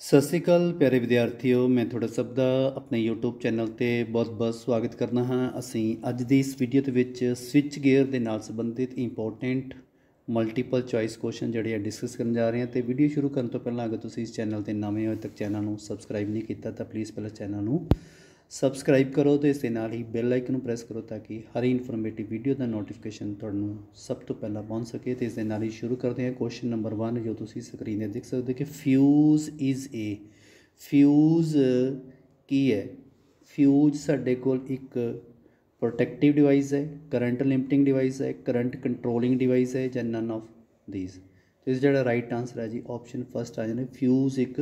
ਸਤਿ ਸ਼੍ਰੀ ਅਕਾਲ ਪਿਆਰੇ ਵਿਦਿਆਰਥੀਓ, ਮੈਂ ਤੁਹਾਡਾ ਸਭ ਦਾ ਆਪਣੇ YouTube ਚੈਨਲ ਤੇ ਬਹੁਤ-ਬਹੁਤ ਸਵਾਗਤ ਕਰਦਾ ਹਾਂ। ਅਸੀਂ ਅੱਜ ਦੀ ਇਸ ਵੀਡੀਓ ਦੇ ਵਿੱਚ ਸਵਿਚ ਗੇਅਰ ਦੇ ਨਾਲ ਸੰਬੰਧਿਤ ਇੰਪੋਰਟੈਂਟ ਮਲਟੀਪਲ ਚੁਆਇਸ ਕੁਐਸਚਨ ਜਿਹੜੇ ਆ ਡਿਸਕਸ ਕਰਨ ਜਾ ਰਹੇ ਹਾਂ ਤੇ ਵੀਡੀਓ ਸ਼ੁਰੂ ਕਰਨ ਤੋਂ ਪਹਿਲਾਂ ਅਗਰ ਤੁਸੀਂ ਇਸ ਚੈਨਲ ਤੇ ਨਵੇਂ ਹੋ ਤੱਕ ਚੈਨਲ ਨੂੰ ਸਬਸਕ੍ਰਾਈਬ ਨਹੀਂ ਕੀਤਾ ਤਾਂ ਪਲੀਜ਼ ਪਹਿਲਾਂ ਚੈਨਲ ਨੂੰ ਸਬਸਕ੍ਰਾਈਬ ਕਰੋ ਤੇ ਇਸ ਦੇ ਨਾਲ ਹੀ ਬੈਲ ਆਈਕਨ ਨੂੰ ਪ੍ਰੈਸ ਕਰੋ ਤਾਂ ਕਿ ਹਰ ਇਨਫੋਰਮੇਟਿਵ ਵੀਡੀਓ ਦਾ ਨੋਟੀਫਿਕੇਸ਼ਨ ਤੁਹਾਨੂੰ ਸਭ ਤੋਂ ਪਹਿਲਾਂ ਪਹੁੰਚ ਸਕੇ ਤੇ ਇਸ ਦੇ ਨਾਲ ਹੀ ਸ਼ੁਰੂ ਕਰਦੇ ਹਾਂ ਕੁਐਸਚਨ ਨੰਬਰ 1 ਜੋ ਤੁਸੀਂ ਸਕਰੀਨ ਤੇ ਦੇਖ ਸਕਦੇ ਹੋ ਕਿ ਫਿਊਜ਼ ਇਜ਼ ਏ ਫਿਊਜ਼ ਕੀ ਹੈ? ਫਿਊਜ਼ ਸਾਡੇ ਕੋਲ ਇੱਕ ਪ੍ਰੋਟੈਕਟਿਵ ਡਿਵਾਈਸ ਹੈ ਕਰੰਟ ਲਿਮਟਿੰਗ ਡਿਵਾਈਸ ਹੈ ਕਰੰਟ ਕੰਟਰੋਲਿੰਗ ਡਿਵਾਈਸ ਹੈ ਜਾਂ ਨਨ ਆਫ ਥੀਸ ਇਸ ਜਿਹੜਾ ਰਾਈਟ ਆਨਸਰ ਹੈ ਜੀ ਆਪਸ਼ਨ ਫਸਟ ਆ ਜਾਂਦਾ ਫਿਊਜ਼ ਇੱਕ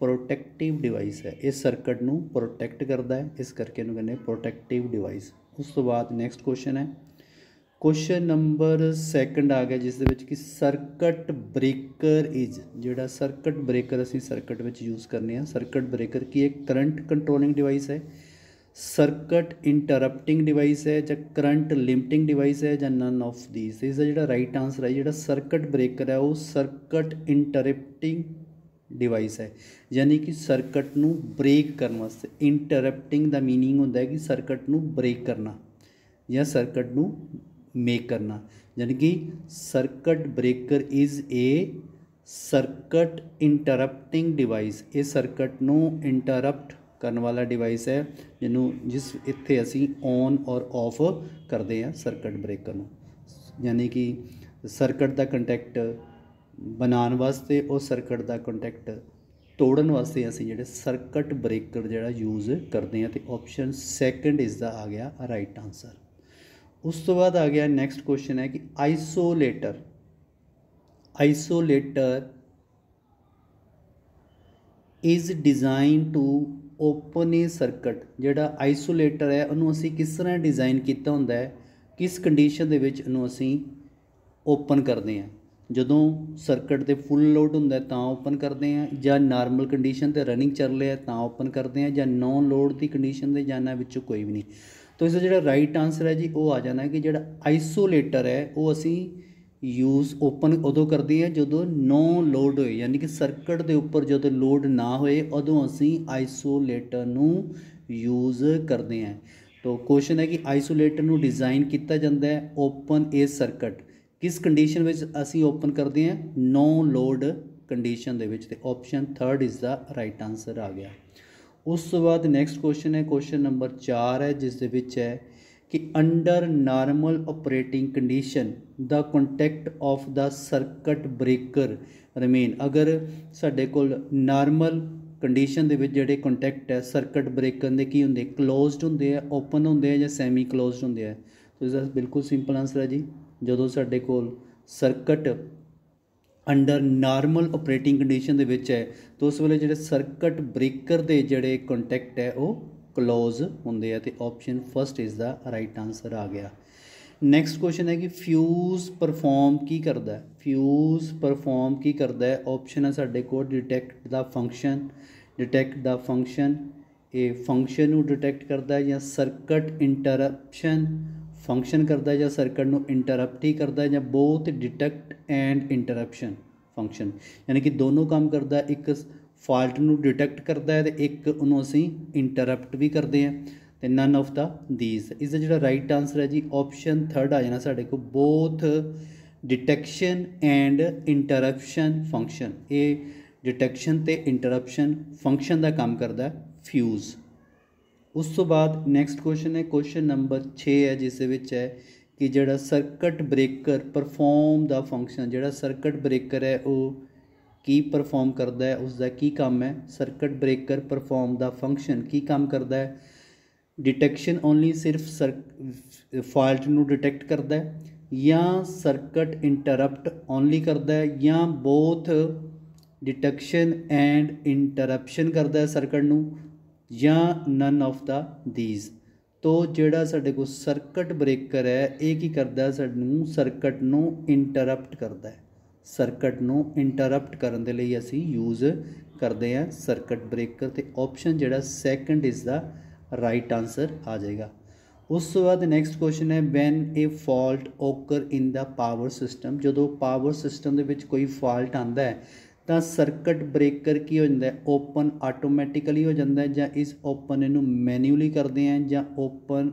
ਪ੍ਰੋਟੈਕਟਿਵ ਡਿਵਾਈਸ ਹੈ। ਇਹ ਸਰਕਟ ਨੂੰ ਪ੍ਰੋਟੈਕਟ ਕਰਦਾ ਹੈ। ਇਸ ਕਰਕੇ ਇਹਨੂੰ ਕਹਿੰਦੇ ਪ੍ਰੋਟੈਕਟਿਵ ਡਿਵਾਈਸ ਉਸ ਤੋਂ ਬਾਅਦ ਨੈਕਸਟ ਕੁਐਸਚਨ ਹੈ। ਕੁਐਸਚਨ ਨੰਬਰ ਸੈਕੰਡ ਆ ਗਿਆ, ਜਿਸ ਦੇ ਵਿੱਚ ਕਿ ਸਰਕਟ ਬ੍ਰੇਕਰ ਇਜ਼ ਜਿਹੜਾ ਸਰਕਟ ਬ੍ਰੇਕਰ ਅਸੀਂ ਸਰਕਟ ਵਿੱਚ ਯੂਜ਼ ਕਰਨੇ ਆ ਸਰਕਟ ਬ੍ਰੇਕਰ ਕੀ ਇੱਕ ਕਰੰਟ ਕੰਟਰੋਲਿੰਗ ਡਿਵਾਈਸ ਹੈ। ਸਰਕਟ ਇੰਟਰਪਟਿੰਗ ਡਿਵਾਈਸ ਹੈ ਜਾਂ ਕਰੰਟ ਲਿਮਟਿੰਗ ਡਿਵਾਈਸ ਹੈ ਜਾਂ ਨਨ ਆਫ ਥੀਸ ਇਸ ਦਾ ਜਿਹੜਾ ਰਾਈਟ ਆਨਸਰ ਹੈ, ਜਿਹੜਾ ਸਰਕਟ ਬ੍ਰੇਕਰ ਹੈ, ਉਹ ਸਰਕਟ ਇੰਟਰਪਟਿੰਗ ਡਿਵਾਈਸ ਹੈ ਯਾਨੀ ਕਿ ਸਰਕਟ ਨੂੰ ਬ੍ਰੇਕ ਕਰਨ ਵਾਸਤੇ ਇੰਟਰਪਟਿੰਗ ਦਾ मीनिंग ਹੁੰਦਾ ਹੈ ਕਿ ਸਰਕਟ ਨੂੰ ਬ੍ਰੇਕ ਕਰਨਾ ਜਾਂ ਸਰਕਟ ਨੂੰ ਮੇਕ ਕਰਨਾ ਯਾਨੀ ਕਿ circuit breaker is a circuit interrupting device ਇਹ ਸਰਕਟ ਨੂੰ ਇੰਟਰਪਟ ਕਰਨ ਵਾਲਾ ਡਿਵਾਈਸ ਹੈ ਜਿਹਨੂੰ ਜਿਸ ਇੱਥੇ ਅਸੀਂ ਔਨ ਔਰ ਆਫ ਕਰਦੇ ਆ ਸਰਕਟ ਬ੍ਰੇਕਰ ਨੂੰ ਯਾਨੀ ਕਿ ਸਰਕਟ ਦਾ ਕੰਟੈਕਟ ਬਣਾਉਣ ਵਾਸਤੇ ਉਹ ਸਰਕਟ ਦਾ ਕੰਟੈਕਟ ਤੋੜਨ ਵਾਸਤੇ ਅਸੀਂ ਜਿਹੜੇ ਸਰਕਟ ਬ੍ਰੇਕਰ ਜਿਹੜਾ ਯੂਜ਼ ਕਰਦੇ ਆ ਤੇ ਆਪਸ਼ਨ ਸੈਕੰਡ ਇਸ ਦਾ ਆ ਗਿਆ ਰਾਈਟ ਆਨਸਰ ਉਸ ਤੋਂ ਬਾਅਦ ਆ ਗਿਆ ਨੈਕਸਟ ਕੁਐਸਚਨ ਹੈ ਕਿ isolator isolator is design to open a circuit ਜਿਹੜਾ ਆਈਸੋਲੇਟਰ ਹੈ, ਉਹਨੂੰ ਅਸੀਂ ਕਿਸ ਤਰ੍ਹਾਂ ਡਿਜ਼ਾਈਨ ਕੀਤਾ ਹੁੰਦਾ ਹੈ, ਕਿਸ ਕੰਡੀਸ਼ਨ ਦੇ ਵਿੱਚ ਉਹਨੂੰ ਅਸੀਂ ਓਪਨ ਕਰਦੇ ਹਾਂ। ਜਦੋਂ ਸਰਕਟ ਤੇ ਫੁੱਲ ਲੋਡ ਹੁੰਦਾ ਤਾਂ ਓਪਨ ਕਰਦੇ ਹਾਂ, ਜਾਂ ਨਾਰਮਲ ਕੰਡੀਸ਼ਨ ਤੇ ਰਨਿੰਗ ਚੱਲ ਰਿਹਾ ਤਾਂ ਓਪਨ ਕਰਦੇ ਹਾਂ, ਜਾਂ ਨੋ ਲੋਡ ਦੀ ਕੰਡੀਸ਼ਨ 'ਤੇ ਜਾਨਾ ਵਿੱਚੋਂ ਕੋਈ ਵੀ ਨਹੀਂ। ਤਾਂ ਇਸ ਦਾ ਜਿਹੜਾ ਰਾਈਟ ਆਨਸਰ ਹੈ ਜੀ, ਉਹ ਆ ਜਾਣਾ ਕਿ ਜਿਹੜਾ ਆਈਸੋਲੇਟਰ ਹੈ, ਉਹ ਅਸੀਂ ਯੂਜ਼ ਓਪਨ ਉਦੋਂ ਕਰਦੇ ਹਾਂ ਜਦੋਂ ਨੋ ਲੋਡ ਹੋਏ, ਯਾਨੀ ਕਿ ਸਰਕਟ ਦੇ ਉੱਪਰ ਜਦੋਂ ਲੋਡ ਨਾ ਹੋਏ, ਉਦੋਂ ਅਸੀਂ ਆਈਸੋਲੇਟਰ ਨੂੰ ਯੂਜ਼ ਕਰਦੇ ਹਾਂ। ਤਾਂ ਕੁਐਸਚਨ ਹੈ ਕਿ ਆਈਸੋਲੇਟਰ ਨੂੰ ਡਿਜ਼ਾਈਨ ਕੀਤਾ ਜਾਂਦਾ ਹੈ ਓਪਨ ਏ ਸਰਕਟ। ਕਿਸ ਕੰਡੀਸ਼ਨ ਵਿੱਚ ਅਸੀਂ ਓਪਨ ਕਰਦੇ ਹਾਂ? ਨੋ ਲੋਡ ਕੰਡੀਸ਼ਨ ਦੇ ਵਿੱਚ ਤੇ option 3rd is the right answer ਆ ਗਿਆ। ਉਸ ਤੋਂ ਬਾਅਦ ਨੈਕਸਟ ਕੁਐਸਚਨ ਹੈ ਕੁਐਸਚਨ ਨੰਬਰ 4 ਹੈ, ਜਿਸ ਦੇ ਵਿੱਚ ਹੈ ਕਿ under normal operating condition the contact of the circuit breaker remain ਅਗਰ ਸਾਡੇ ਕੋਲ ਨਾਰਮਲ ਕੰਡੀਸ਼ਨ ਦੇ ਵਿੱਚ ਜਿਹੜੇ ਕੰਟੈਕਟ ਹੈ ਸਰਕਟ ਬ੍ਰੇਕਰ ਦੇ ਕੀ ਹੁੰਦੇ? ਕਲੋਜ਼ਡ ਹੁੰਦੇ ਆ ਓਪਨ ਹੁੰਦੇ ਆ ਜਾਂ ਸੈਮੀ ਕਲੋਜ਼ਡ ਹੁੰਦੇ ਆ? ਤੋ ਇਸ ਦਾ ਬਿਲਕੁਲ ਸਿੰਪਲ ਆਨਸਰ ਹੈ ਜੀ। ਜਦੋਂ ਸਾਡੇ ਕੋਲ circuit under normal operating condition ਦੇ ਵਿੱਚ ਹੈ, ਤਾਂ ਉਸ ਵੇਲੇ ਜਿਹੜੇ ਸਰਕਟ ਬ੍ਰੇਕਰ ਦੇ ਜਿਹੜੇ ਕੰਟੈਕਟ ਹੈ, ਉਹ ਕਲੋਜ਼ ਹੁੰਦੇ ਆ ਤੇ option first is the right answer ਆ ਗਿਆ। ਨੈਕਸਟ ਕੁਐਸਚਨ ਹੈ ਕਿ ਫਿਊਜ਼ ਪਰਫਾਰਮ ਕੀ ਕਰਦਾ ਹੈ? ਫਿਊਜ਼ ਪਰਫਾਰਮ ਕੀ ਕਰਦਾ ਹੈ? ਆਪਸ਼ਨ ਹੈ ਸਾਡੇ ਕੋਲ detect the function detect the function ਇਹ ਫੰਕਸ਼ਨ ਨੂੰ ਡਿਟੈਕਟ ਕਰਦਾ ਹੈ ਜਾਂ ਸਰਕਟ ਇੰਟਰਪਸ਼ਨ ਫੰਕਸ਼ਨ ਕਰਦਾ ਜਾਂ ਸਰਕਟ ਨੂੰ ਇੰਟਰਪਟ ਹੀ ਕਰਦਾ ਜਾਂ both detect and interruption function ਯਾਨੀ ਕਿ ਦੋਨੋਂ ਕੰਮ ਕਰਦਾ, ਇੱਕ ਫਾਲਟ ਨੂੰ ਡਿਟੈਕਟ ਕਰਦਾ ਹੈ ਤੇ ਇੱਕ ਉਹਨੂੰ ਅਸੀਂ ਇੰਟਰਪਟ ਵੀ ਕਰਦੇ ਹਾਂ ਤੇ ਨਨ ਆਫ ਦਾ ਥੀਸ ਇਸ ਦਾ ਜਿਹੜਾ ਰਾਈਟ ਆਨਸਰ ਹੈ ਜੀ ਆਪਸ਼ਨ 3rd ਆ ਜਾਣਾ ਸਾਡੇ ਕੋਲ। Both detection and interruption function ਇਹ ਡਿਟੈਕਸ਼ਨ ਤੇ ਇੰਟਰਪਸ਼ਨ ਫੰਕਸ਼ਨ ਦਾ ਕੰਮ ਕਰਦਾ ਫਿਊਜ਼ ਉਸ ਤੋਂ ਬਾਅਦ ਨੈਕਸਟ ਕੁਐਸਚਨ ਹੈ ਕੁਐਸਚਨ ਨੰਬਰ 6 ਹੈ, ਜਿਸ ਦੇ ਵਿੱਚ ਹੈ ਕਿ ਜਿਹੜਾ circuit breaker perform the function ਜਿਹੜਾ ਸਰਕਟ ਬ੍ਰੇਕਰ ਹੈ, ਉਹ ਕੀ ਪਰਫਾਰਮ ਕਰਦਾ ਹੈ ਉਸ ਦਾ ਕੀ ਕੰਮ ਹੈ? Circuit breaker perform the function ਕੀ ਕੰਮ ਕਰਦਾ ਹੈ? ਡਿਟੈਕਸ਼ਨ ਓਨਲੀ ਸਿਰਫ ਫਾਲਟ ਨੂੰ ਡਿਟੈਕਟ ਕਰਦਾ ਹੈ ਜਾਂ ਸਰਕਟ ਇੰਟਰਪਟ ਓਨਲੀ ਕਰਦਾ ਹੈ ਜਾਂ ਬੋਥ ਡਿਟੈਕਸ਼ਨ ਐਂਡ ਇੰਟਰਪਸ਼ਨ ਕਰਦਾ ਹੈ ਸਰਕਟ ਨੂੰ? ਜਾਂ ਨਨ ਆਫ ਦਾ ਥੀਸ ਤੋ ਜਿਹੜਾ ਸਾਡੇ ਕੋਲ ਸਰਕਟ ਬ੍ਰੇਕਰ ਹੈ, ਇਹ ਕੀ ਕਰਦਾ ਸਾਨੂੰ ਸਰਕਟ ਨੂੰ ਇੰਟਰਪਟ ਕਰਦਾ ਹੈ। ਸਰਕਟ ਨੂੰ ਇੰਟਰਪਟ ਕਰਨ ਦੇ ਲਈ ਅਸੀਂ ਯੂਜ਼ ਕਰਦੇ ਹਾਂ ਸਰਕਟ ਬ੍ਰੇਕਰ ਤੇ ਆਪਸ਼ਨ ਜਿਹੜਾ second is the right answer ਆ ਜਾਏਗਾ। ਉਸ ਤੋਂ ਬਾਅਦ ਨੈਕਸਟ ਕੁਐਸਚਨ ਹੈ when a fault occur in the power system ਜਦੋਂ ਪਾਵਰ ਸਿਸਟਮ ਦੇ ਵਿੱਚ ਕੋਈ ਫਾਲਟ ਆਂਦਾ ਹੈ ਤਾਂ ਸਰਕਟ ਬ੍ਰੇਕਰ ਕੀ ਹੋ ਜਾਂਦਾ ਓਪਨ ਆਟੋਮੈਟਿਕਲੀ ਹੋ ਜਾਂਦਾ ਜਾਂ ਇਸ ਓਪਨ ਇਹਨੂੰ ਮੈਨੂਅਲੀ ਕਰਦੇ ਆ ਜਾਂ open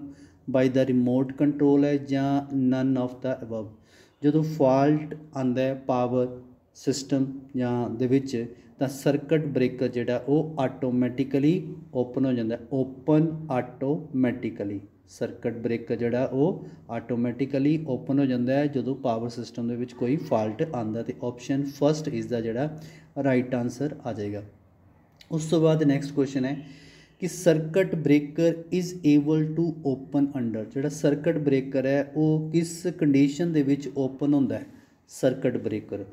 by the remote control ਹੈ ਜਾਂ ਨਨ ਆਫ ਦਾ ਅਬਵ ਜਦੋਂ ਫਾਲਟ ਆਂਦਾ ਹੈ ਪਾਵਰ ਸਿਸਟਮ ਜਾਂ ਦੇ ਵਿੱਚ, ਤਾਂ ਸਰਕਟ ਬ੍ਰੇਕਰ ਜਿਹੜਾ ਉਹ ਆਟੋਮੈਟਿਕਲੀ ਓਪਨ ਹੋ ਜਾਂਦਾ ਓਪਨ ਆਟੋਮੈਟਿਕਲੀ ਸਰਕਟ ਬ੍ਰੇਕਰ ਜਿਹੜਾ ਉਹ ਆਟੋਮੈਟਿਕਲੀ ਓਪਨ ਹੋ ਜਾਂਦਾ ਹੈ ਜਦੋਂ ਪਾਵਰ ਸਿਸਟਮ ਦੇ ਵਿੱਚ ਕੋਈ ਫਾਲਟ ਆਂਦਾ ਤੇ ਆਪਸ਼ਨ ਫਰਸਟ ਇਸ ਦਾ ਜਿਹੜਾ ਰਾਈਟ ਆਨਸਰ ਆ ਜਾਏਗਾ। ਉਸ ਤੋਂ ਬਾਅਦ ਨੈਕਸਟ ਕੁਐਸਚਨ ਹੈ ਕਿ circuit breaker is able to open under ਜਿਹੜਾ ਸਰਕਟ ਬ੍ਰੇਕਰ ਹੈ ਉਹ ਕਿਸ ਕੰਡੀਸ਼ਨ ਦੇ ਵਿੱਚ ਓਪਨ ਹੁੰਦਾ ਹੈ? ਸਰਕਟ ਬ੍ਰੇਕਰ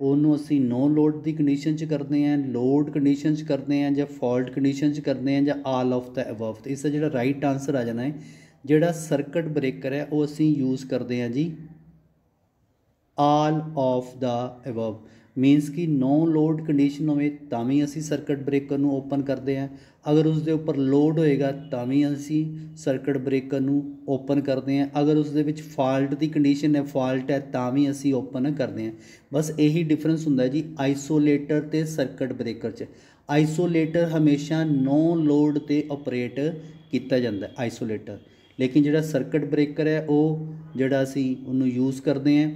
ਉਹਨੂੰ ਅਸੀਂ ਨੋ ਲੋਡ ਦੀ ਕੰਡੀਸ਼ਨ 'ਚ ਕਰਦੇ ਆਂ ਲੋਡ ਕੰਡੀਸ਼ਨ 'ਚ ਕਰਦੇ ਆਂ ਜਾਂ ਫਾਲਟ ਕੰਡੀਸ਼ਨ 'ਚ ਕਰਦੇ ਆਂ ਜਾਂ ਆਲ ਆਫ ਦਾ ਅਬਵ ਇਸ ਦਾ ਜਿਹੜਾ ਰਾਈਟ ਆਨਸਰ ਆ ਜਾਣਾ ਹੈ ਜਿਹੜਾ ਸਰਕਟ ਬ੍ਰੇਕਰ ਹੈ, ਉਹ ਅਸੀਂ ਯੂਜ਼ ਕਰਦੇ ਹਾਂ ਜੀ all of the above means ਕਿ ਨੋ ਲੋਡ ਕੰਡੀਸ਼ਨ ਹੋਵੇ, ਤਾਂ ਵੀ ਅਸੀਂ ਸਰਕਟ ਬ੍ਰੇਕਰ ਨੂੰ ਓਪਨ ਕਰਦੇ ਹਾਂ। ਅਗਰ ਉਸ ਦੇ ਉੱਪਰ ਲੋਡ ਹੋਏਗਾ, ਤਾਂ ਵੀ ਅਸੀਂ ਸਰਕਟ ਬ੍ਰੇਕਰ ਨੂੰ ਓਪਨ ਕਰਦੇ ਹਾਂ। ਅਗਰ ਉਸ ਦੇ ਵਿੱਚ ਫਾਲਟ ਦੀ ਕੰਡੀਸ਼ਨ ਹੈ ਫਾਲਟ ਹੈ, ਤਾਂ ਵੀ ਅਸੀਂ ਓਪਨ ਕਰਦੇ ਹਾਂ। ਬਸ ਇਹੀ ਡਿਫਰੈਂਸ ਹੁੰਦਾ ਜੀ ਆਈਸੋਲੇਟਰ ਤੇ ਸਰਕਟ ਬ੍ਰੇਕਰ 'ਚ। ਆਈਸੋਲੇਟਰ ਹਮੇਸ਼ਾ ਨੋ ਲੋਡ ਤੇ ਆਪਰੇਟ ਕੀਤਾ ਜਾਂਦਾ ਹੈ ਆਈਸੋਲੇਟਰ ਲੇਕਿਨ ਜਿਹੜਾ ਸਰਕਟ ਬ੍ਰੇਕਰ ਹੈ, ਉਹ ਜਿਹੜਾ ਅਸੀਂ ਉਹਨੂੰ ਯੂਜ਼ ਕਰਦੇ ਆਂ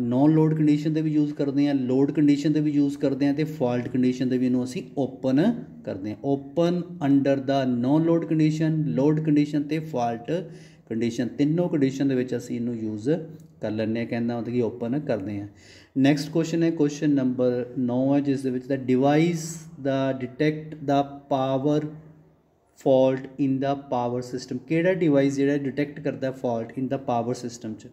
ਨੌਨ ਲੋਡ ਕੰਡੀਸ਼ਨ ਤੇ ਵੀ ਯੂਜ਼ ਕਰਦੇ ਆ ਲੋਡ ਕੰਡੀਸ਼ਨ ਤੇ ਵੀ ਯੂਜ਼ ਕਰਦੇ ਆ ਤੇ ਫਾਲਟ ਕੰਡੀਸ਼ਨ ਤੇ ਵੀ ਇਹਨੂੰ ਅਸੀਂ ਓਪਨ ਕਰਦੇ ਆ open under the non load condition load condition ਤੇ ਫਾਲਟ ਕੰਡੀਸ਼ਨ ਤਿੰਨੋਂ ਕੰਡੀਸ਼ਨ ਦੇ ਵਿੱਚ ਅਸੀਂ ਇਹਨੂੰ ਯੂਜ਼ ਕਰ ਲੈਂਦੇ ਆ ਕਹਿੰਦਾ ਮਤਲਬ ਕਿ ਓਪਨ ਕਰਦੇ ਆ ਨੈਕਸਟ ਕੁਐਸਚਨ ਹੈ ਕੁਐਸਚਨ ਨੰਬਰ 9 ਹੈ, ਜਿਸ ਦੇ ਵਿੱਚ the device the detect the power fault in the power system. ਕਿਹੜਾ ਡਿਵਾਈਸ ਜਿਹੜਾ ਡਿਟੈਕਟ ਕਰਦਾ fault in the power system 'ਚ?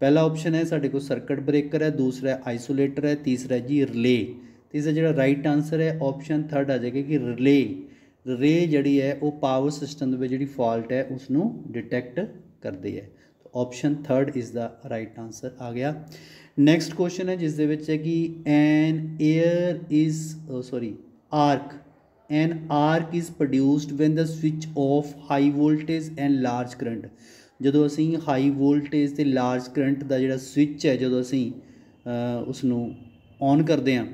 ਪਹਿਲਾ ਆਪਸ਼ਨ ਹੈ ਸਾਡੇ ਕੋਲ ਸਰਕਟ ਬ੍ਰੇਕਰ ਹੈ, ਦੂਸਰਾ ਆਈਸੋਲੇਟਰ ਹੈ, ਤੀਸਰਾ ਜੀ ਰਿਲੇ ਤੀਸਰਾ ਜਿਹੜਾ ਰਾਈਟ ਆਨਸਰ ਹੈ ਆਪਸ਼ਨ ਥਰਡ ਆ ਜਾਏਗਾ ਕਿ ਰਿਲੇ ਰਿਲੇ ਜਿਹੜੀ ਹੈ ਉਹ ਪਾਵਰ ਸਿਸਟਮ ਦੇ ਵਿੱਚ ਜਿਹੜੀ ਫਾਲਟ ਹੈ ਉਸ ਨੂੰ ਡਿਟੈਕਟ ਕਰਦੀ ਹੈ। Option third is the right answer ਆ ਗਿਆ। ਨੈਕਸਟ ਕੁਐਸਚਨ ਹੈ ਜਿਸ ਦੇ ਵਿੱਚ ਹੈ ਕਿ an air is sorry arc an arc is produced when the switch of high voltage and large current ਜਦੋਂ ਅਸੀਂ ਹਾਈ ਵੋਲਟੇਜ ਤੇ ਲਾਰਜ ਕਰੰਟ ਦਾ ਜਿਹੜਾ ਸਵਿਚ ਹੈ, ਜਦੋਂ ਅਸੀਂ ਉਸ ਨੂੰ ਔਨ ਕਰਦੇ ਹਾਂ,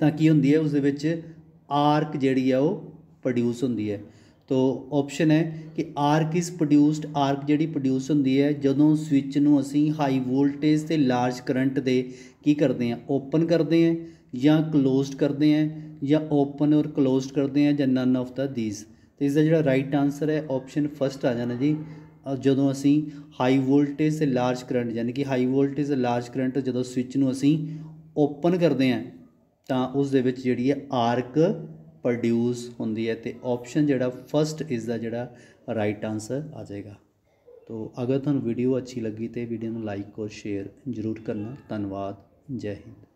ਤਾਂ ਕੀ ਹੁੰਦੀ ਹੈ? ਉਸ ਦੇ ਵਿੱਚ ਆਰਕ ਜਿਹੜੀ ਆ ਉਹ ਪ੍ਰੋਡਿਊਸ ਹੁੰਦੀ ਹੈ। ਤੋ ਆਪਸ਼ਨ ਹੈ ਕਿ ਆਰਕ ਇਜ਼ ਪ੍ਰੋਡਿਊਸਡ ਆਰਕ ਜਿਹੜੀ ਪ੍ਰੋਡਿਊਸ ਹੁੰਦੀ ਹੈ, ਜਦੋਂ ਸਵਿਚ ਨੂੰ ਅਸੀਂ ਹਾਈ ਵੋਲਟੇਜ ਤੇ ਲਾਰਜ ਕਰੰਟ ਦੇ ਕੀ ਕਰਦੇ ਹਾਂ? ਓਪਨ ਕਰਦੇ ਹਾਂ। ਜਾਂ ਕਲੋਜ਼ਡ ਕਰਦੇ ਹਾਂ ਜਾਂ ਓਪਨ ਔਰ ਕਲੋਜ਼ਡ ਕਰਦੇ ਹਾਂ ਜਾਂ ਨਨ ਆਫ ਦਾ ਥੀਸ ਤੇ ਇਸ ਦਾ ਜਿਹੜਾ ਰਾਈਟ ਆਨਸਰ ਹੈ ਆਪਸ਼ਨ ਫਸਟ ਆ ਜਾਣਾ ਜੀ। ਜਦੋਂ ਅਸੀਂ ਹਾਈ ਵੋਲਟੇਜ ਤੇ ਲਾਰਜ ਕਰੰਟ ਯਾਨੀ ਕਿ ਹਾਈ ਵੋਲਟੇਜ ਤੇ ਲਾਰਜ ਕਰੰਟ ਜਦੋਂ ਸਵਿਚ ਨੂੰ ਅਸੀਂ ਓਪਨ ਕਰਦੇ ਹਾਂ ਤਾਂ ਉਸ ਦੇ ਵਿੱਚ ਜਿਹੜੀ ਹੈ ਆਰਕ ਪ੍ਰੋਡਿਊਸ ਹੁੰਦੀ ਹੈ ਤੇ ਆਪਸ਼ਨ ਜਿਹੜਾ ਫਸਟ ਇਸ ਦਾ ਜਿਹੜਾ ਰਾਈਟ ਆਨਸਰ ਆ ਜਾਏਗਾ। ਤੋ, ਅਗਰ ਤੁਹਾਨੂੰ ਵੀਡੀਓ ਅੱਛੀ ਲੱਗੀ ਤੇ ਵੀਡੀਓ ਨੂੰ ਲਾਈਕ ਔਰ ਸ਼ੇਅਰ ਜ਼ਰੂਰ ਕਰਨਾ। ਧੰਨਵਾਦ। ਜੈ ਹਿੰਦ।